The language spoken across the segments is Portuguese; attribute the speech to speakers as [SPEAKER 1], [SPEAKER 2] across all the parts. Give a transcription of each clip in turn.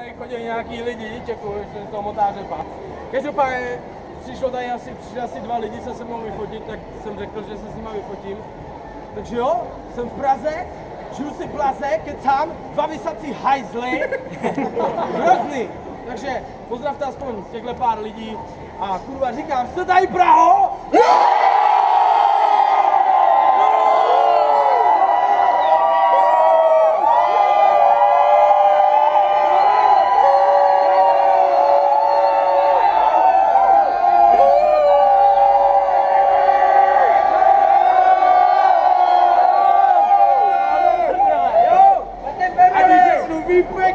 [SPEAKER 1] tady chodili nějaký lidi, čekuju, jestli to motá řepa. Každopádně přišlo tady asi, přišli asi dva lidi se se mnou vyfotit, tak jsem řekl, že se s nimi vyfotím. Takže jo, jsem v Praze, žiju si Praze, kecám, dva vysací hajzly, hrozný. Takže pozdravte aspoň těchto pár lidí a kurva říkám, jste tady Praho? Yeah!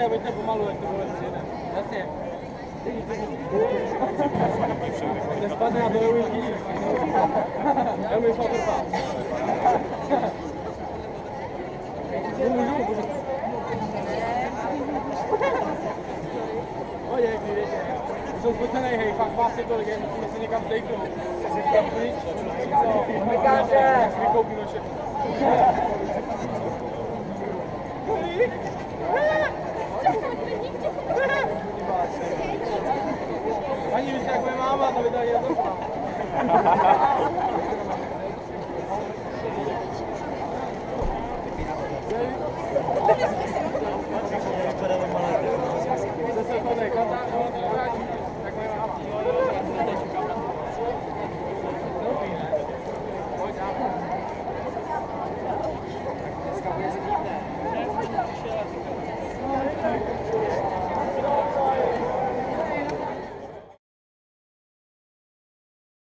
[SPEAKER 1] É maluco que maluca, vou fazer, né? Dá certo. ele quadrador é eu equilíbrio. É o meu falta passo. Vamos juntos. Olha aí, Sono sputtane che fa quasi quello che non se ne cambia i club. Se si sta qui, mi cambia! Mi copino c'è. Obrigado.